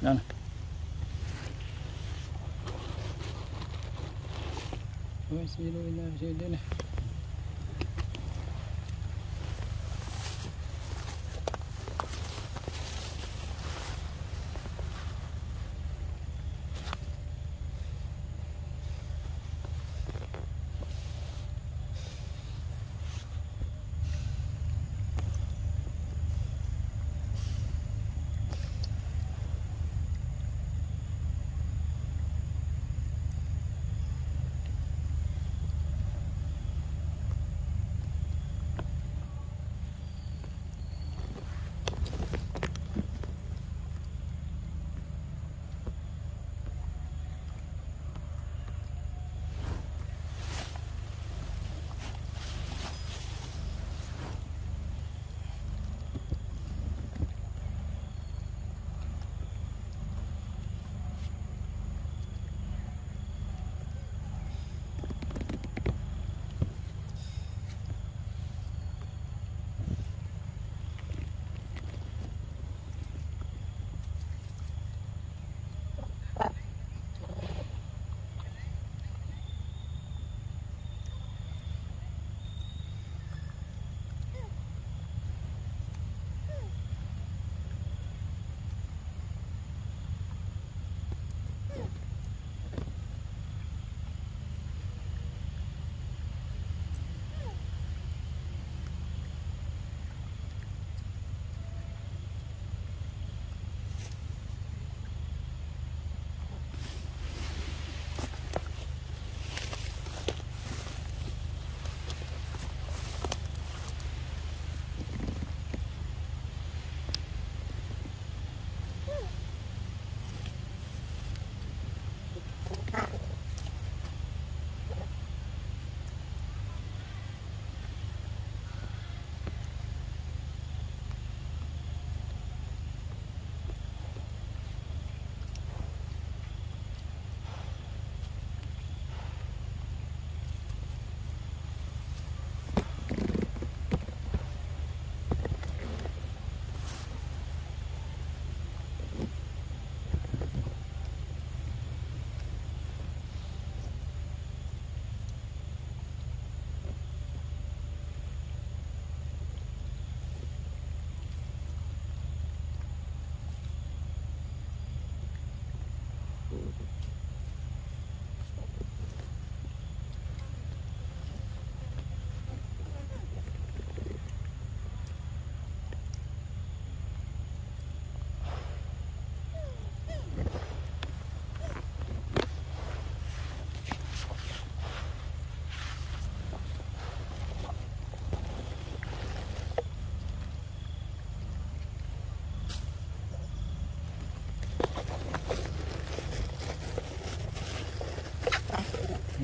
Dale. Voy a seguir ya.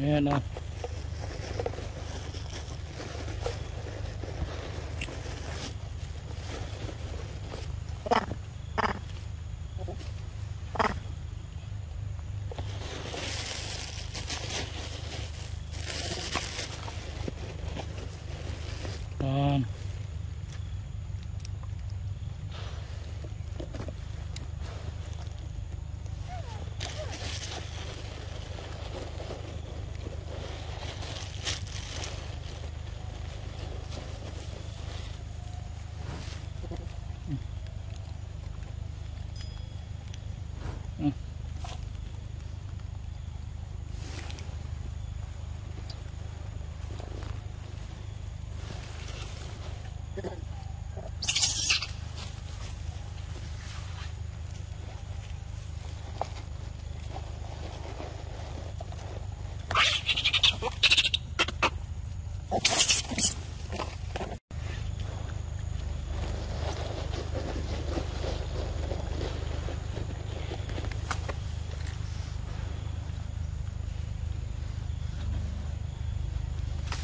and uh, um,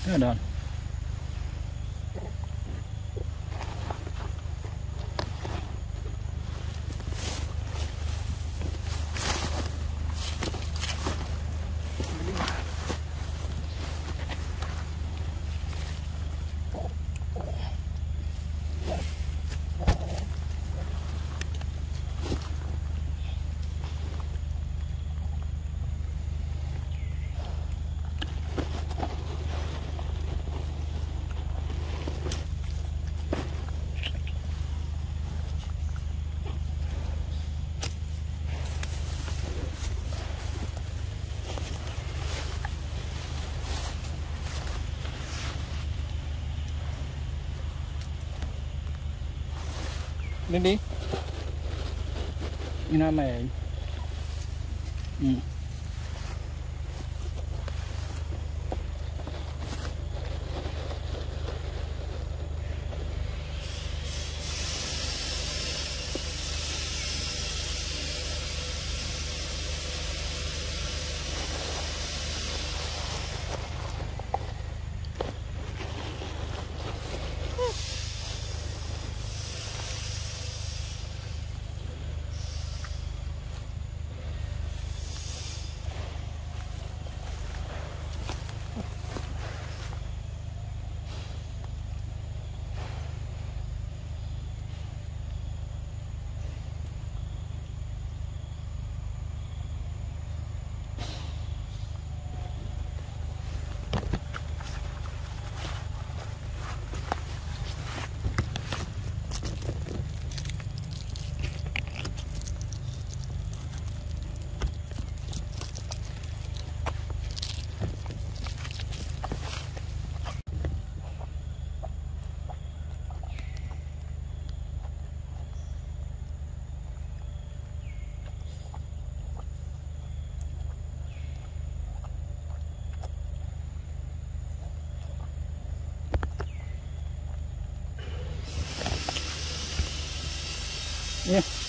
ะสี lên đi như nào mày ừ. Yeah.